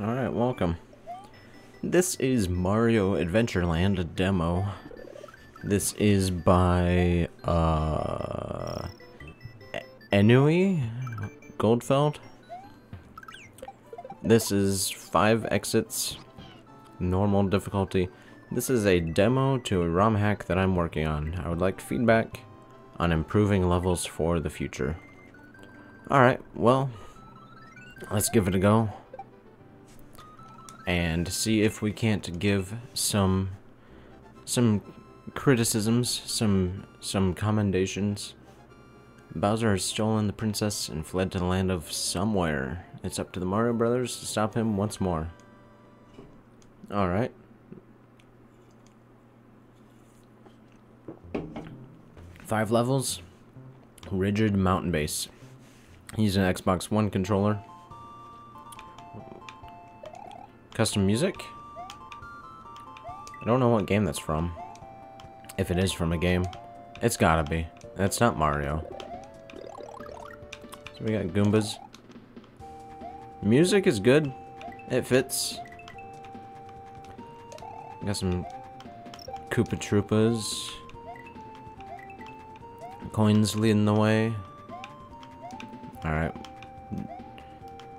Alright, welcome. This is Mario Adventureland demo. This is by, uh... Enui Goldfeld. This is five exits, normal difficulty. This is a demo to a ROM hack that I'm working on. I would like feedback on improving levels for the future. Alright, well, let's give it a go and see if we can't give some some criticisms, some some commendations. Bowser has stolen the princess and fled to the land of somewhere. It's up to the Mario Brothers to stop him once more. Alright. Five levels. Rigid mountain base. Using an Xbox One controller. Custom music? I don't know what game that's from. If it is from a game. It's gotta be. That's not Mario. So we got Goombas. Music is good. It fits. Got some Koopa Troopas. Coins leading the way. Alright.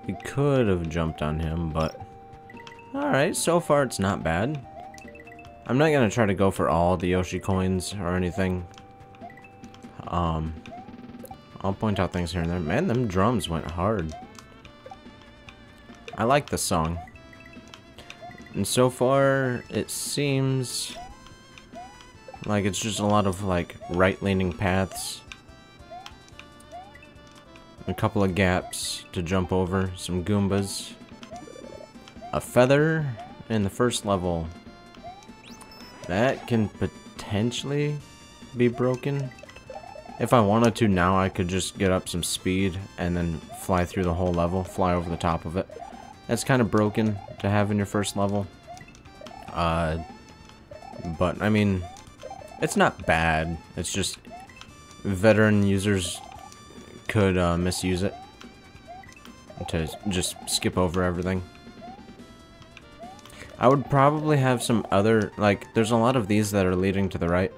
We could have jumped on him, but... Alright, so far it's not bad. I'm not gonna try to go for all the Yoshi coins or anything. Um, I'll point out things here and there. Man, them drums went hard. I like the song. And so far, it seems like it's just a lot of like right-leaning paths. A couple of gaps to jump over, some Goombas. A feather in the first level. That can potentially be broken. If I wanted to now, I could just get up some speed and then fly through the whole level, fly over the top of it. That's kind of broken to have in your first level. Uh, but, I mean, it's not bad. It's just veteran users could uh, misuse it to just skip over everything. I would probably have some other, like, there's a lot of these that are leading to the right.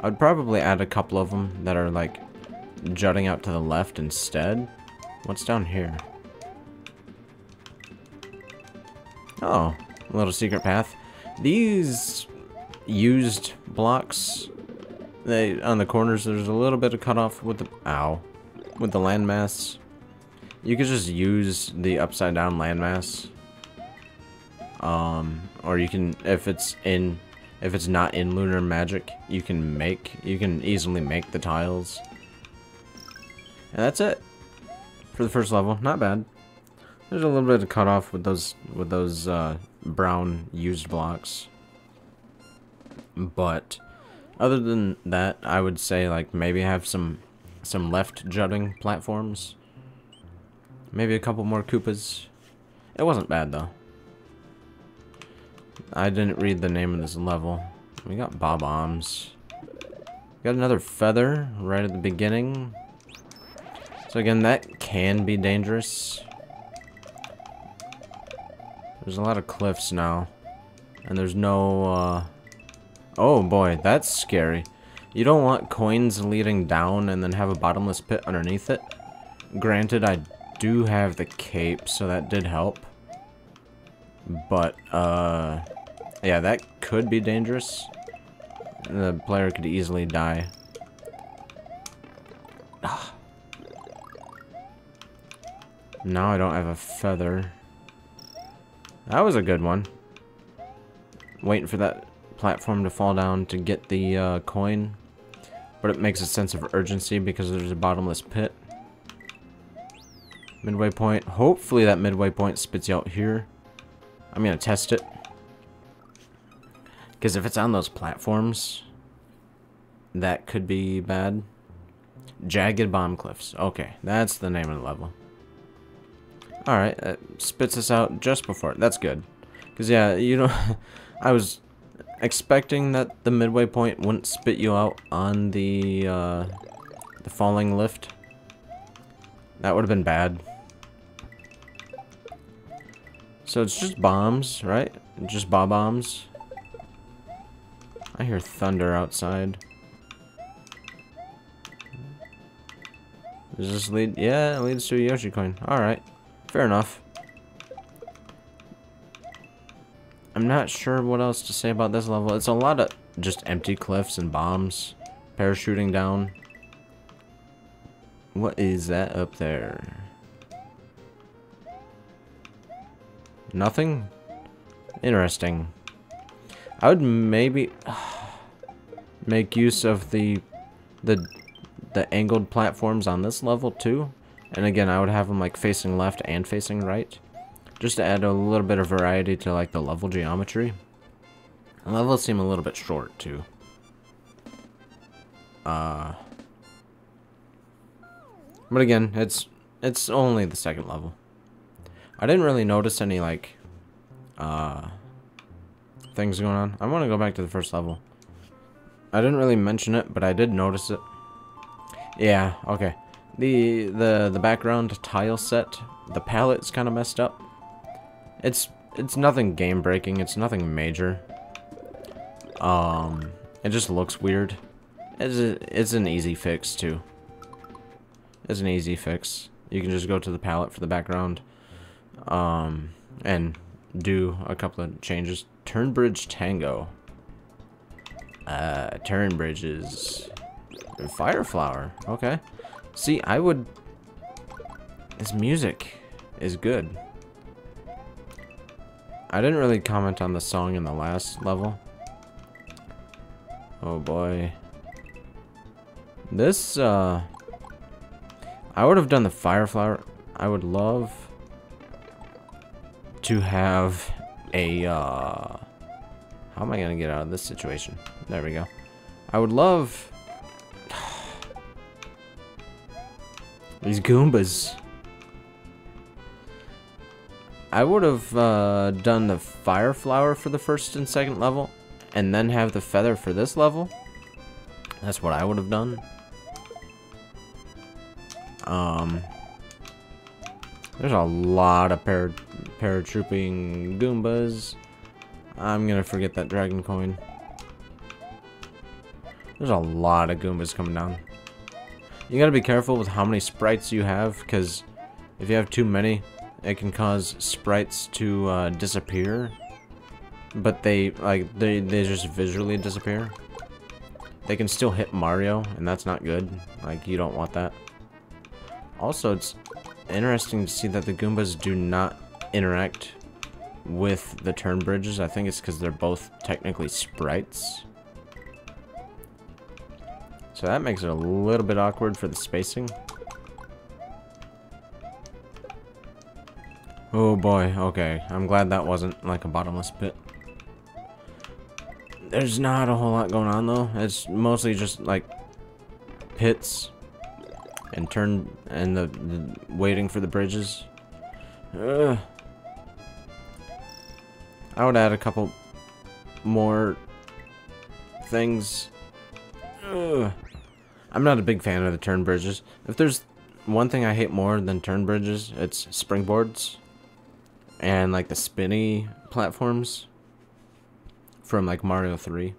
I would probably add a couple of them that are, like, jutting out to the left instead. What's down here? Oh, a little secret path. These used blocks, they on the corners, there's a little bit of cutoff with the, ow, with the landmass. You could just use the upside down landmass um, or you can, if it's in, if it's not in Lunar Magic, you can make, you can easily make the tiles. And that's it for the first level. Not bad. There's a little bit of cutoff with those, with those, uh, brown used blocks. But, other than that, I would say, like, maybe have some, some left jutting platforms. Maybe a couple more Koopas. It wasn't bad, though. I didn't read the name of this level. We got Bob-ombs. Got another feather right at the beginning. So again, that can be dangerous. There's a lot of cliffs now. And there's no, uh... Oh boy, that's scary. You don't want coins leading down and then have a bottomless pit underneath it. Granted, I do have the cape, so that did help. But, uh... Yeah, that could be dangerous. The player could easily die. now I don't have a feather. That was a good one. Waiting for that platform to fall down to get the uh, coin. But it makes a sense of urgency because there's a bottomless pit. Midway point. Hopefully that midway point spits you out here. I'm to test it. Because if it's on those platforms, that could be bad. Jagged Bomb Cliffs. Okay, that's the name of the level. Alright, spits us out just before. That's good. Because, yeah, you know, I was expecting that the midway point wouldn't spit you out on the, uh, the falling lift. That would have been bad. So it's just bombs, right? Just Bob-ombs. I hear thunder outside. Does this lead? Yeah, it leads to a Yoshi coin. Alright. Fair enough. I'm not sure what else to say about this level. It's a lot of just empty cliffs and bombs. Parachuting down. What is that up there? Nothing? Interesting. I would maybe make use of the the the angled platforms on this level too. And again, I would have them like facing left and facing right. Just to add a little bit of variety to like the level geometry. The levels seem a little bit short too. Uh, but again, it's it's only the second level. I didn't really notice any like uh things going on. I want to go back to the first level. I didn't really mention it, but I did notice it. Yeah, okay. The the the background tile set, the palette's kind of messed up. It's it's nothing game breaking. It's nothing major. Um, it just looks weird. It's a, it's an easy fix too. It's an easy fix. You can just go to the palette for the background, um, and do a couple of changes. Turn bridge tango. Uh, turn bridges. Fire flower. Okay. See, I would. This music is good. I didn't really comment on the song in the last level. Oh boy. This, uh... I would have done the fire flower. I would love to have a, uh... How am I gonna get out of this situation? There we go. I would love... These Goombas. I would have uh, done the fire flower for the first and second level, and then have the feather for this level. That's what I would have done. Um, there's a lot of para paratrooping Goombas. I'm gonna forget that dragon coin. There's a lot of Goombas coming down. You gotta be careful with how many sprites you have, because if you have too many, it can cause sprites to uh, disappear. But they, like, they, they just visually disappear. They can still hit Mario, and that's not good. Like, you don't want that. Also, it's interesting to see that the Goombas do not interact with the turn bridges. I think it's because they're both technically sprites. So that makes it a little bit awkward for the spacing. Oh boy, okay. I'm glad that wasn't like a bottomless pit. There's not a whole lot going on though. It's mostly just like pits and turn and the, the waiting for the bridges. Ugh. I would add a couple more things. Ugh. I'm not a big fan of the turn bridges. If there's one thing I hate more than turn bridges, it's springboards and like the spinny platforms from like Mario 3.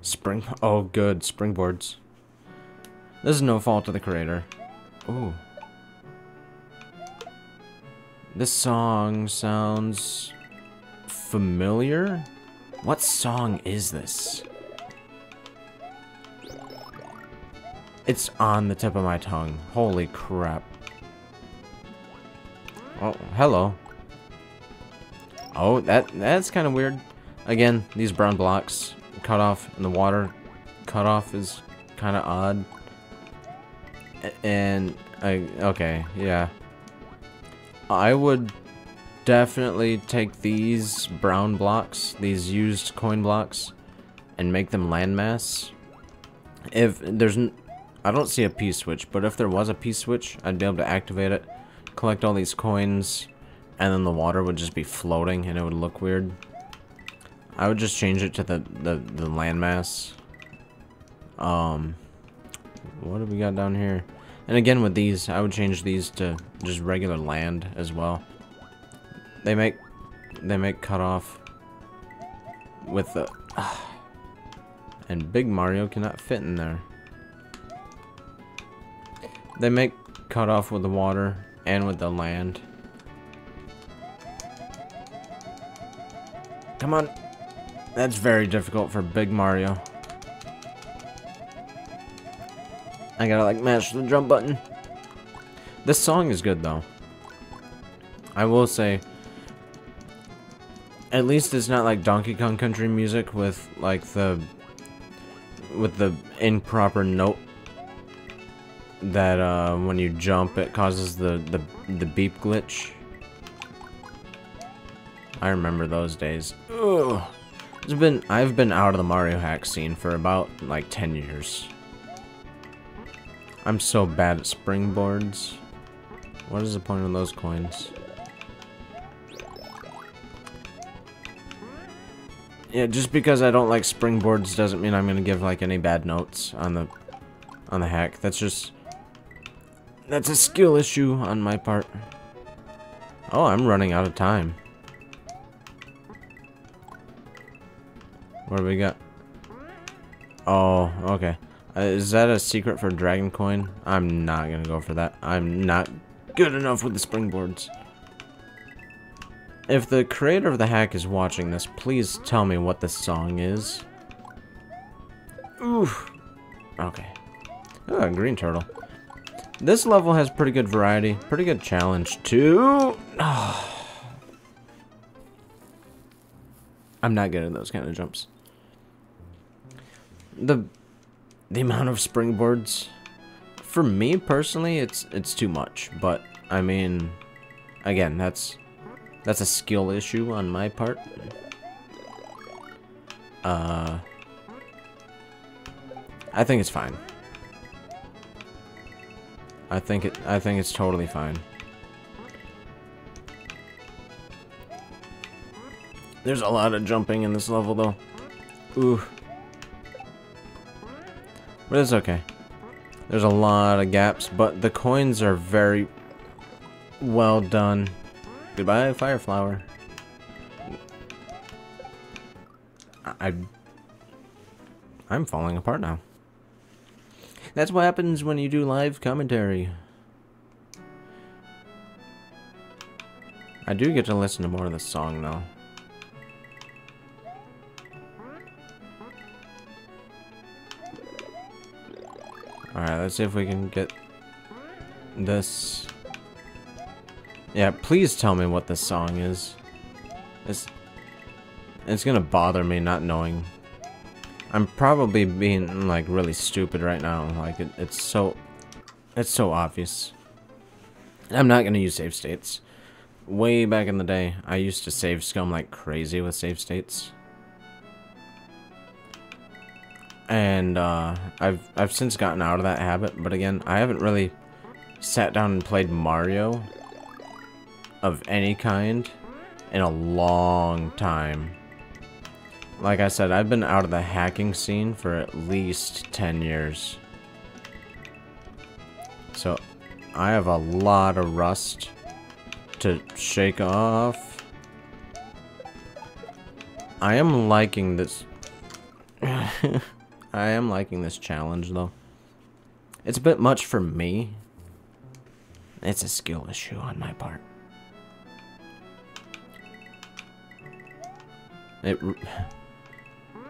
Spring oh good, springboards. This is no fault of the creator. Ooh. This song sounds familiar? What song is this? It's on the tip of my tongue. Holy crap. Oh, hello. Oh, that that's kind of weird. Again, these brown blocks cut off in the water cut off is kind of odd. And I okay, yeah. I would definitely take these brown blocks, these used coin blocks, and make them landmass. If there's, I don't see a P-switch, but if there was a P-switch, I'd be able to activate it collect all these coins, and then the water would just be floating, and it would look weird. I would just change it to the, the, the landmass. Um, what do we got down here? And again, with these, I would change these to just regular land as well. They make, they make cutoff with the, uh, and Big Mario cannot fit in there. They make cutoff with the water and with the land. Come on. That's very difficult for Big Mario. I gotta like mash the jump button. This song is good though. I will say, at least it's not like Donkey Kong Country music with like the with the improper note that uh, when you jump it causes the, the the beep glitch. I remember those days. Ugh. It's been I've been out of the Mario hack scene for about like 10 years. I'm so bad at springboards. What is the point of those coins? Yeah, just because I don't like springboards doesn't mean I'm gonna give like any bad notes on the on the hack. That's just that's a skill issue on my part. Oh, I'm running out of time. What do we got? Oh, okay. Uh, is that a secret for Dragon Coin? I'm not gonna go for that. I'm not good enough with the springboards. If the creator of the hack is watching this, please tell me what this song is. Oof. Okay. Oh, green turtle. This level has pretty good variety, pretty good challenge too. I'm not good at those kind of jumps. The the amount of springboards for me personally it's it's too much but i mean again that's that's a skill issue on my part. Uh i think it's fine. I think it i think it's totally fine. There's a lot of jumping in this level though. Ooh but it's okay. There's a lot of gaps, but the coins are very well done. Goodbye, Fire Flower. I, I'm falling apart now. That's what happens when you do live commentary. I do get to listen to more of the song, though. Alright, let's see if we can get this. Yeah, please tell me what this song is. It's, it's gonna bother me not knowing. I'm probably being, like, really stupid right now. Like, it, it's so... It's so obvious. I'm not gonna use save states. Way back in the day, I used to save scum like crazy with save states. And uh, I've I've since gotten out of that habit. But again, I haven't really sat down and played Mario of any kind in a long time. Like I said, I've been out of the hacking scene for at least 10 years. So, I have a lot of rust to shake off. I am liking this. I am liking this challenge, though. It's a bit much for me. It's a skill issue on my part. It...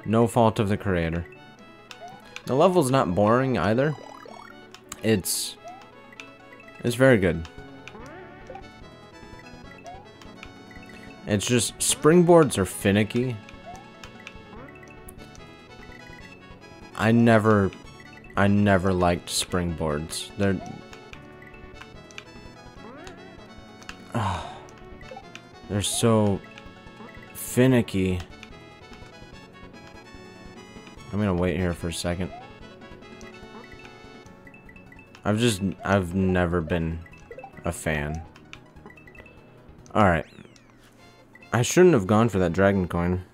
No fault of the creator. The level's not boring, either. It's... It's very good. It's just, springboards are finicky. I never, I never liked springboards. They're, oh, they're so finicky. I'm gonna wait here for a second. I've just, I've never been a fan. Alright. I shouldn't have gone for that dragon coin.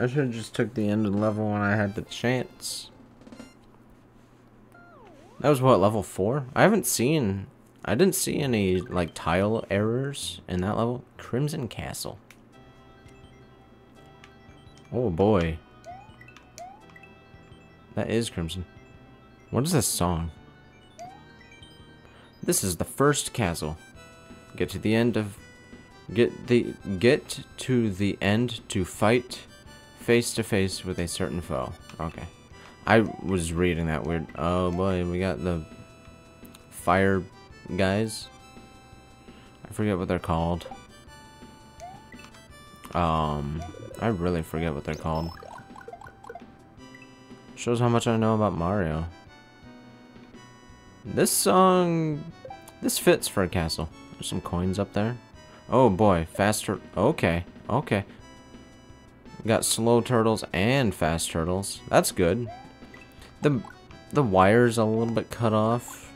I should have just took the end of the level when I had the chance. That was what, level 4? I haven't seen... I didn't see any, like, tile errors in that level. Crimson Castle. Oh, boy. That is Crimson. What is this song? This is the first castle. Get to the end of... Get the get to the end to fight face to face with a certain foe. Okay. I was reading that weird. Oh boy, we got the fire guys. I forget what they're called. Um, I really forget what they're called. Shows how much I know about Mario. This song, this fits for a castle. There's some coins up there. Oh boy, faster. Okay, okay. Got slow turtles and fast turtles. That's good. The the wire's a little bit cut off.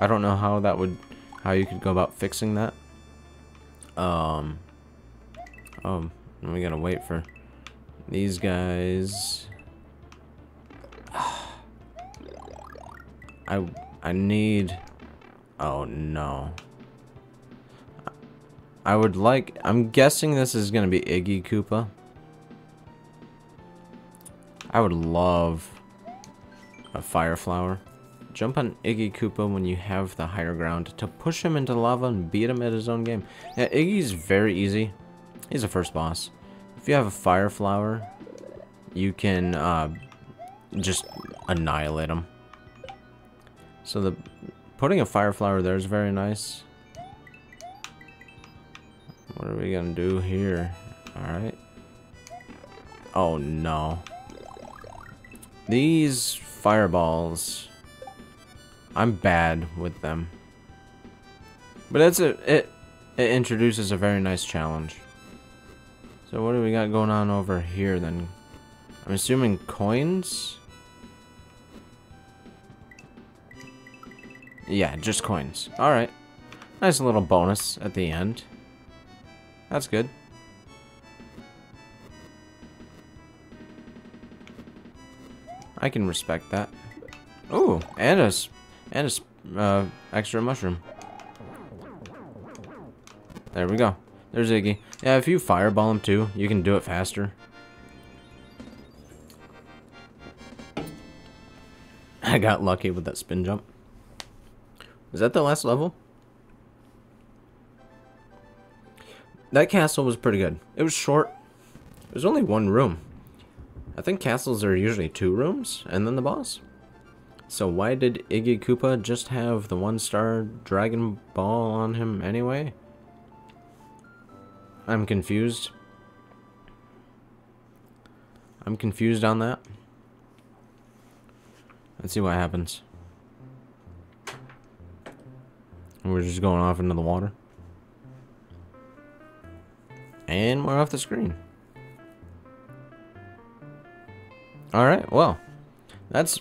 I don't know how that would how you could go about fixing that. Um Oh, we gotta wait for these guys. I I need Oh no. I would like I'm guessing this is gonna be Iggy Koopa. I would love a fire flower. Jump on Iggy Koopa when you have the higher ground to push him into lava and beat him at his own game. Yeah, Iggy's very easy. He's a first boss. If you have a fire flower, you can uh, just annihilate him. So the putting a fire flower there is very nice. What are we gonna do here? Alright. Oh no. These fireballs. I'm bad with them. But it's a it it introduces a very nice challenge. So what do we got going on over here then? I'm assuming coins? Yeah, just coins. Alright. Nice little bonus at the end. That's good. I can respect that. Ooh, and a, and a uh, extra mushroom. There we go. There's Iggy. Yeah, if you fireball him too, you can do it faster. I got lucky with that spin jump. Is that the last level? That castle was pretty good. It was short. It was only one room. I think castles are usually two rooms, and then the boss. So why did Iggy Koopa just have the one-star Dragon Ball on him anyway? I'm confused. I'm confused on that. Let's see what happens. We're just going off into the water. And we're off the screen. Alright, well. That's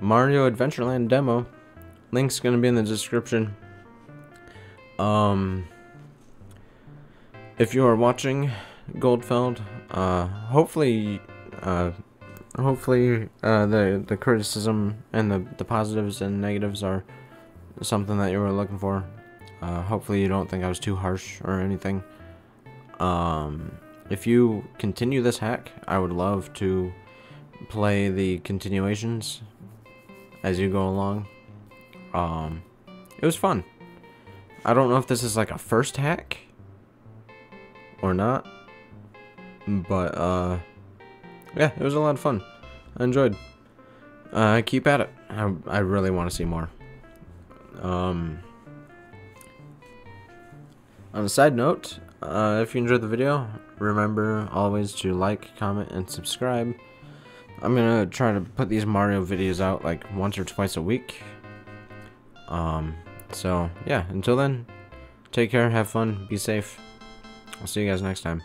Mario Adventureland demo. Link's gonna be in the description. Um, if you are watching Goldfeld, uh, hopefully, uh, hopefully, uh, the, the criticism and the, the positives and negatives are something that you were looking for. Uh, hopefully you don't think I was too harsh or anything. Um, if you continue this hack, I would love to play the continuations as you go along. Um, it was fun. I don't know if this is like a first hack or not, but uh, yeah, it was a lot of fun. I enjoyed. Uh, keep at it. I, I really want to see more. Um, on a side note, uh, if you enjoyed the video, remember always to like, comment, and subscribe. I'm gonna try to put these Mario videos out like once or twice a week. Um, so yeah, until then, take care, have fun, be safe. I'll see you guys next time.